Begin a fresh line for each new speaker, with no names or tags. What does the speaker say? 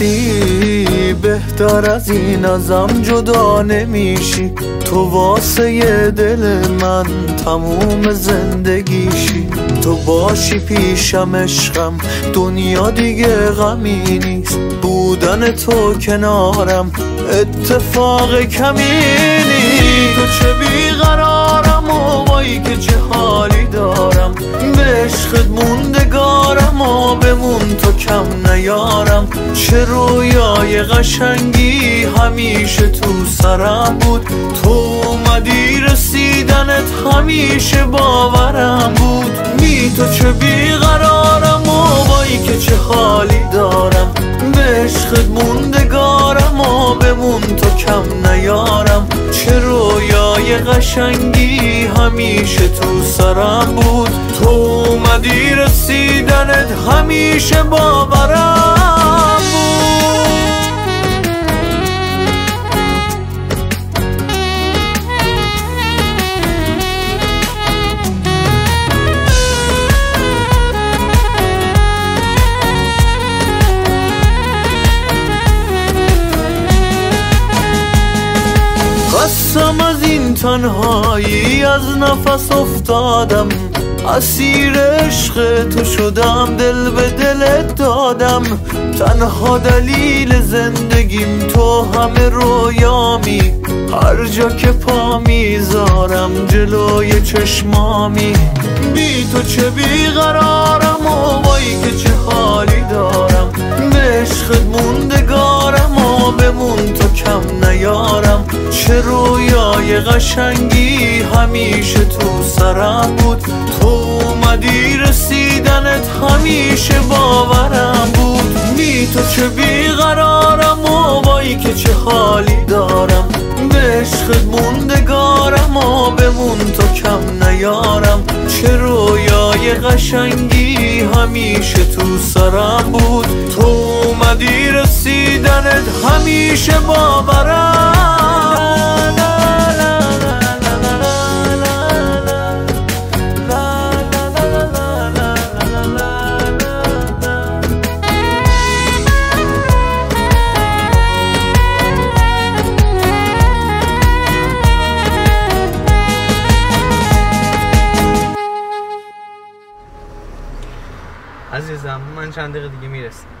see بهتر از این ازم جدا نمیشی. تو واسه دل من تموم زندگیشی. تو باشی پیشم عشقم دنیا دیگه غمی نیست. بودن تو کنارم اتفاق کمی نیست. تو چه بیقرارم و وای که چه حالی دارم. به عشقت موندگارم و بمون تو کم نیارم چه رویای قشنگی همیشه تو سرم بود. تو اومدی رسیدنت همیشه باورم بود. می تو چه بیقرارم و وای که چه حالی دارم. به عشقت قشنگی همیشه تو سرم بود. تو اومدی رسیدنت همیشه باورم تنهایی از نفس افتادم. اسیر عشق تو شدم دل به دلت دادم. تنها دلیل زندگیم تو همه رویامی. هر جا که پا می‌ذارم جلوی چشمامی. بی تو چه بیقرارم و وای که چه حالی دارم. به عشقت موندگارم و بمون تو کم نیارم. چه رویای قشنگی همیشه تو سرم بود. تو اومدی رسیدنت همیشه باورم بود. بی تو چه بیقرارم و وای که چه حالی دارم. به عشقت موندگارم و بمون تو کم نیارم. چه رویای قشنگی همیشه تو سرم بود. تو اومدی رسیدنت همیشه باورم
عزیزم من چند دقیقه دیگه می‌رسم.